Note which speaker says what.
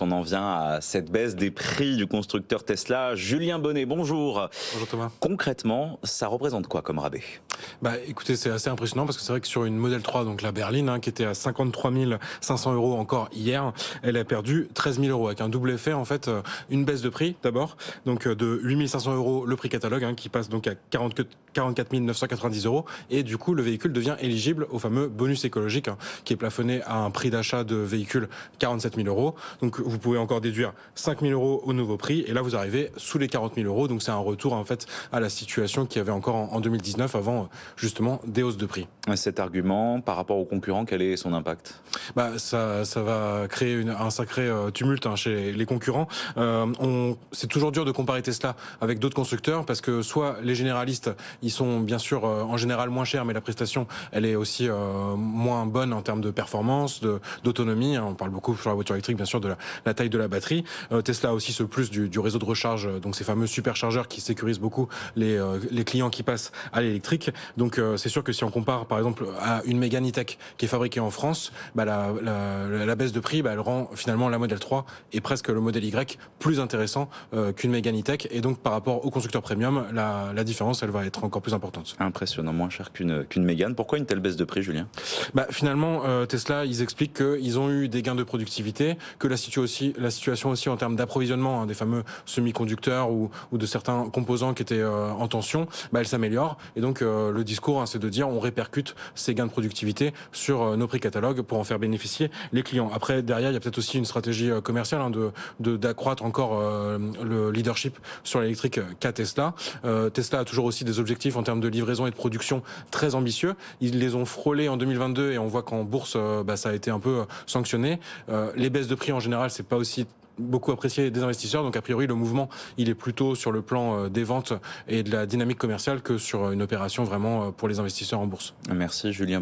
Speaker 1: On en vient à cette baisse des prix du constructeur Tesla. Julien Bonnet, bonjour.
Speaker 2: Bonjour Thomas.
Speaker 1: Concrètement, ça représente quoi comme rabais?
Speaker 2: Bah écoutez, c'est assez impressionnant parce que c'est vrai que sur une modèle 3, donc la berline, hein, qui était à 53 500 euros encore hier, elle a perdu 13 000 euros avec un double effet en fait, euh, une baisse de prix d'abord, donc euh, de 8 500 euros le prix catalogue hein, qui passe donc à 40, 44 990 euros et du coup le véhicule devient éligible au fameux bonus écologique hein, qui est plafonné à un prix d'achat de véhicule 47 000 euros. Donc vous pouvez encore déduire 5 000 euros au nouveau prix. Et là, vous arrivez sous les 40 000 euros. Donc c'est un retour en fait à la situation qu'il y avait encore en 2019 avant justement des hausses de prix.
Speaker 1: Cet argument, par rapport aux concurrents, quel est son impact?
Speaker 2: Bah, ça, ça va créer une, un sacré euh, tumulte hein, chez les concurrents. Euh, on, c'est toujours dur de comparer Tesla avec d'autres constructeurs parce que soit les généralistes, ils sont bien sûr euh, en général moins chers, mais la prestation, elle est aussi euh, moins bonne en termes de performance, de, d'autonomie. Hein. On parle beaucoup sur la voiture électrique, bien sûr, de la, la taille de la batterie. Tesla a aussi ce plus du, du, réseau de recharge, donc ces fameux superchargeurs qui sécurisent beaucoup les, les clients qui passent à l'électrique. Donc euh, c'est sûr que si on compare par exemple à une Mégane E-Tech qui est fabriquée en France, bah, la, la, la, baisse de prix, bah, elle rend finalement la modèle 3 et presque le modèle Y plus intéressant euh, qu'une Mégane E-Tech. Et donc par rapport au constructeur premium, la, la, différence, elle va être encore plus importante.
Speaker 1: Impressionnant, moins cher qu'une qu'une Mégane. Pourquoi une telle baisse de prix, Julien?
Speaker 2: Bah, Finalement, euh, Tesla, ils expliquent qu'ils ont eu des gains de productivité, que la, situ aussi, la situation aussi en termes d'approvisionnement hein, des fameux semi-conducteurs ou, ou, de certains composants qui étaient en tension, bah, elle s'améliore. Et donc le discours, hein, c'est de dire on répercute ces gains de productivité sur euh, nos prix catalogues pour en faire bénéficier les clients. Après, derrière, il y a peut-être aussi une stratégie euh, commerciale hein, de d'accroître encore euh, le leadership sur l'électrique qu'a Tesla. Euh, Tesla a toujours aussi des objectifs en termes de livraison et de production très ambitieux. Ils les ont frôlés en 2022 et on voit qu'en bourse, bah, ça a été un peu sanctionné. les baisses de prix en général, c'est pas aussi beaucoup apprécié des investisseurs. Donc a priori, le mouvement, il est plutôt sur le plan des ventes et de la dynamique commerciale que sur une opération vraiment pour les investisseurs en bourse.
Speaker 1: Merci Julien.